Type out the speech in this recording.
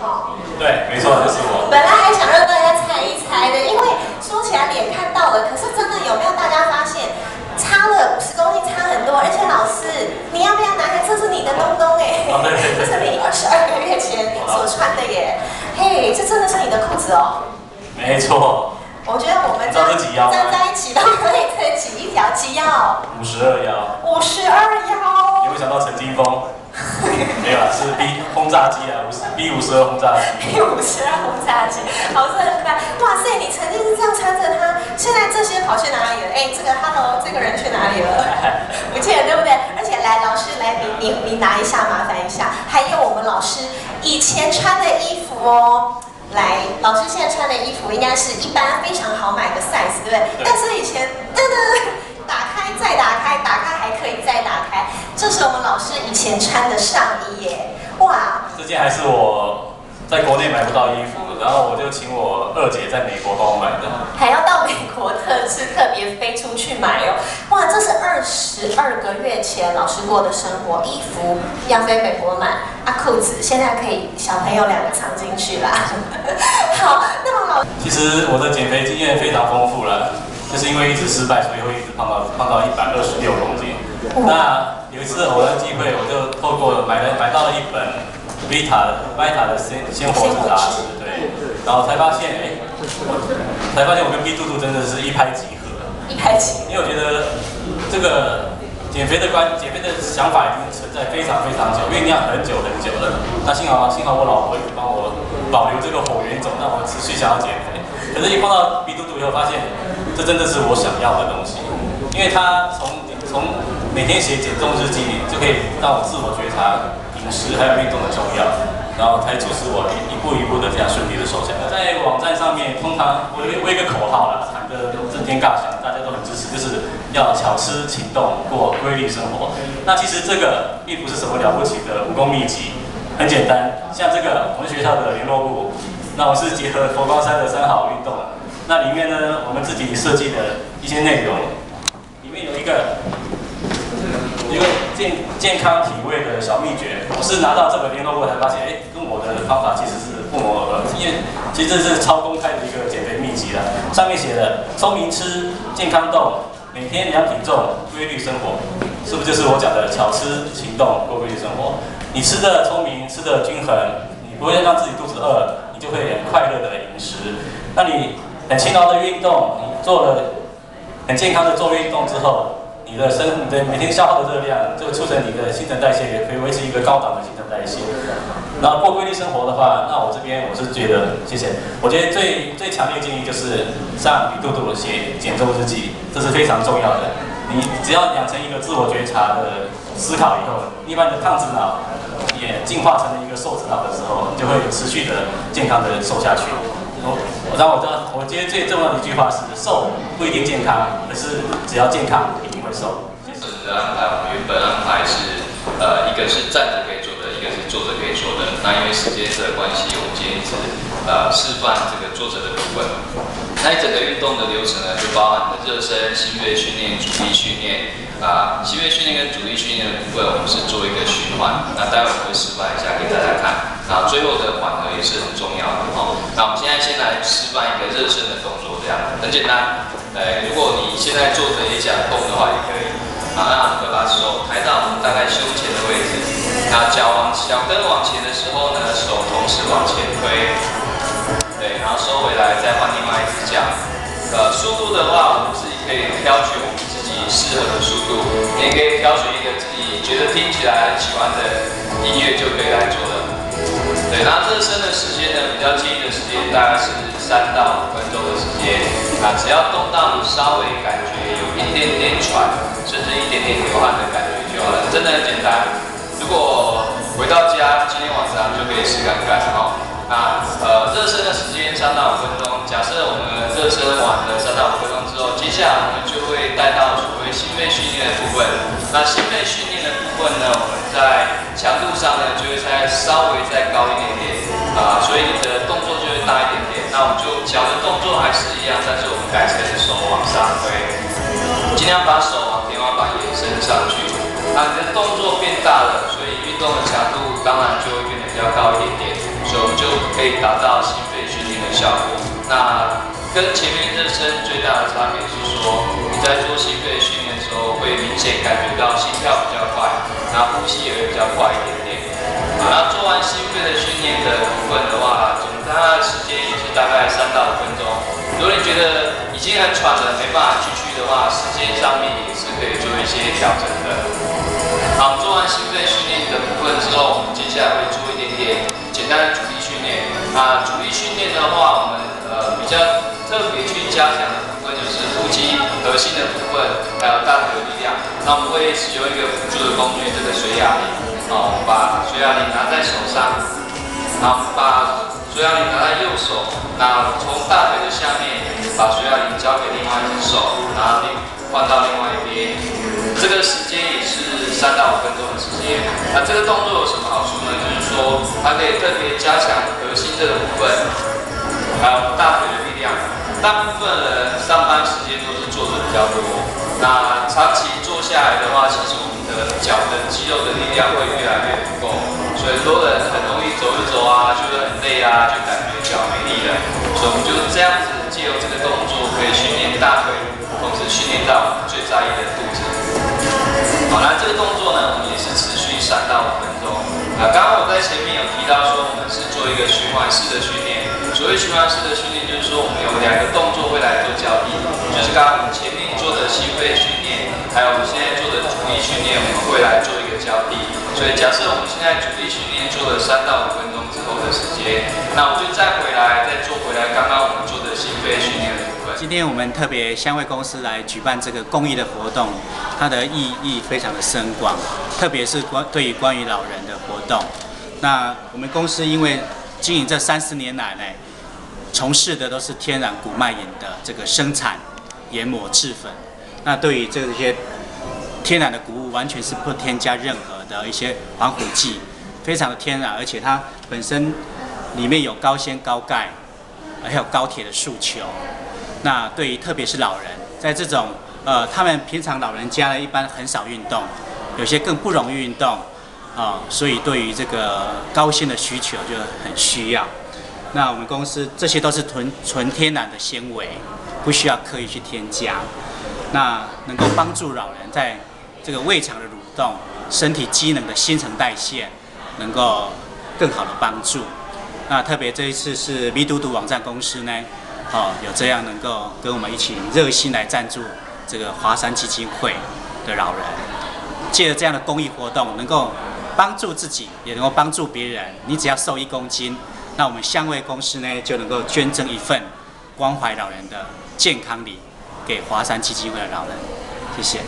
哈。对，没错，就是我。本来还想让大家猜一猜的，因为说起来脸看到了，可是真的有没有大家发现差了五十公斤，差很多？而且老师，你要不要拿开？这是你的东东哎，这是你二十二个月前所穿的耶。嘿，这真的是你的裤子哦。没错。我觉得我们站在一起都可以再挤一条肌腰。五十二腰。五十二腰。有没有想到陈金峰？没有啊，是 B 轰炸机啊，五十 B 五十二轰炸机。B 五十二轰炸机，好帅！哇塞，你曾经是这样穿着它，现在这些跑去哪里了？哎，这个 Hello，这个人去哪里了？不见了，对不对？而且来，老师来，你你你拿一下，麻烦一下。还有我们老师以前穿的衣服哦，来，老师现在穿的衣服应该是一般非常好买的 size，对不对？但是以前，噔噔。打开再打开，打开还可以再打开。这是我们老师以前穿的上衣耶，哇！这件还是我在国内买不到衣服，然后我就请我二姐在美国帮我买的。还要到美国特是特别飞出去买哦，哇！这是二十二个月前老师过的生活，衣服要飞美国买，啊裤子现在可以小朋友两个藏进去啦。好，那么老，其实我的减肥经验非常丰富了。就是因为一直失败，所以会一直胖到胖到一百二十六公斤。那有一次偶然机会，我就透过买了买到了一本 Vita Vita 的鲜鲜活杂志，对，然后才发现，哎，才发现我跟 B 嘟嘟真的是一拍即合。一拍即。因为我觉得这个减肥的观减肥的想法已经存在非常非常久，酝酿很久很久了。那幸好幸好我老婆一直帮我保留这个火源种，让我持续想要减肥。可是，一碰到 B 嘟嘟以后，发现。这真的是我想要的东西，因为他从从每天写减重日记，就可以让我自我觉察饮食还有运动的重要，然后才促使我一步一步的这样顺利的瘦下来。在网站上面，通常我有我一个口号啦，喊的震天尬响，大家都很支持，就是要巧吃勤动过规律生活。那其实这个并不是什么了不起的武功秘籍，很简单，像这个我们学校的联络部，那我是结合佛光山的三好运动。那里面呢，我们自己设计的一些内容，里面有一个一个健健康体位的小秘诀。我是拿到这本联络簿才发现，哎，跟我的方法其实是不谋而合。因为其实这是超公开的一个减肥秘籍了，上面写的聪明吃、健康动、每天量体重、规律生活，是不是就是我讲的巧吃、行动、过规律生活？你吃的聪明，吃的均衡，你不会让自己肚子饿，就会很快乐的饮食。那你很勤劳的运动，你做了很健康的做运动之后，你的身你的每天消耗的热量就促成你的新陈代谢也可以维持一个高档的新陈代谢。然后过规律生活的话，那我这边我是觉得，谢谢。我觉得最最强烈建议就是上李杜杜写减重日记，这是非常重要的。你只要养成一个自我觉察的思考以后，一般的胖子脑也进化成了一个瘦子脑的时候，你就会持续的健康的瘦下去。我让我知道，我今天最重要的一句话是：瘦不一定健康，可是只要健康，一定会瘦。这次的安排，我们原本安排是，呃，一个是站着可以做的，一个是坐着可以做的。那因为时间的关系，我们今天是呃示范这个坐着的部分。那一整个运动的流程呢，就包含了热身、心肺训练、阻力训练。啊，心肺训练跟阻力训练的部分，我们是做一个循环。那待会我会示范一下给大家看。那最后的缓和也是很重要的哦。那我们现在先来示范一个热身的动作，这样很简单。呃，如果你现在坐着也想动的话，也可以。好，那我们会把手抬到我们大概胸前的位置。那脚往脚跟往前的时候呢，手同时往前推。然后收回来，再换另外一只脚。呃，速度的话，我们自己可以挑选我们自己适合的速度。也可以挑选一个自己觉得听起来喜欢的音乐，就可以来做了。对，那热身的时间呢，比较建议的时间大概是三到五分钟的时间。啊，只要动到稍微感觉有一点点喘，甚至一点点流汗的感觉就好了，真的很简单。如果回到家，今天晚上就可以试看看哈。那呃，热身的时间三到五分钟。假设我们热身完了三到五分钟之后，接下来我们就会带到所谓心肺训练的部分。那心肺训练的部分呢，我们在强度上呢，就会再稍微再高一点点啊，所以你的动作就会大一点点。那我们就脚的动作还是一样，但是我们改成手往上推，尽量把手往天花板延伸上去。那你的动作变大了，所以运动的强度当然就会变得比较高一点点。我们就可以达到心肺训练的效果。那跟前面热身最大的差别是说，你在做心肺训练的时候，会明显感觉到心跳比较快，然后呼吸也会比较快一点点。那做完心肺的训练的部分的话，总它的时间也是大概三到五分钟。如果你觉得已经很喘了，没办法继续的话，时间上面也是可以做一些调整的。好，做完心肺训练的部分之后，我们接下来会做一点点简单的阻力训练。啊，阻力训练的话，我们呃比较特别去加强的部分就是腹肌核心的部分，还有大腿的力量。那我们会使用一个辅助的工具，这个水哑铃。哦，把水哑铃拿在手上，然后把水哑铃拿在右手，那从大腿的下面把水哑铃交给另外一只手，然后另换到另外一边。这个时间也是三到五分钟的时间。那这个动作有什么好处呢？就是说它可以特别加强这个部分，还有大腿的力量。大部分人上班时间都是坐着比较多，那长期坐下来的话，其实我们的脚的肌肉的力量会越来越不够，所以很多人很容易走一走啊，觉得很累啊，就感觉脚没力了。所以我们就这样子借由这个动作，可以训练大腿，同时训练到我们最在意的肚子。好，那这个动作呢，我们也是持续三到五分钟。啊，刚一个循环式的训练。所谓循环式的训练，就是说我们有两个动作会来做交替，就是刚刚我们前面做的心肺训练，还有我们现在做的阻力训练，我们会来做一个交替。所以假设我们现在阻力训练做了三到五分钟之后的时间，那我就再回来再做回来刚刚我们做的心肺训练的部分。今天我们特别香味公司来举办这个公益的活动，它的意义非常的深广，特别是关对于关于老人的活动。那我们公司因为经营这三十年来呢，从事的都是天然谷麦饮的这个生产、研磨、制粉。那对于这些天然的谷物，完全是不添加任何的一些防腐剂，非常的天然，而且它本身里面有高纤、高钙，还有高铁的诉求。那对于特别是老人，在这种呃，他们平常老人家呢，一般很少运动，有些更不容易运动啊，所以对于这个高纤的需求就很需要。那我们公司这些都是纯纯天然的纤维，不需要刻意去添加，那能够帮助老人在这个胃肠的蠕动、身体机能的新陈代谢，能够更好的帮助。那特别这一次是咪嘟嘟网站公司呢，哦，有这样能够跟我们一起热心来赞助这个华山基金会的老人，借着这样的公益活动，能够帮助自己，也能够帮助别人。你只要瘦一公斤。那我们香味公司呢，就能够捐赠一份关怀老人的健康礼给华山基金会的老人，谢谢。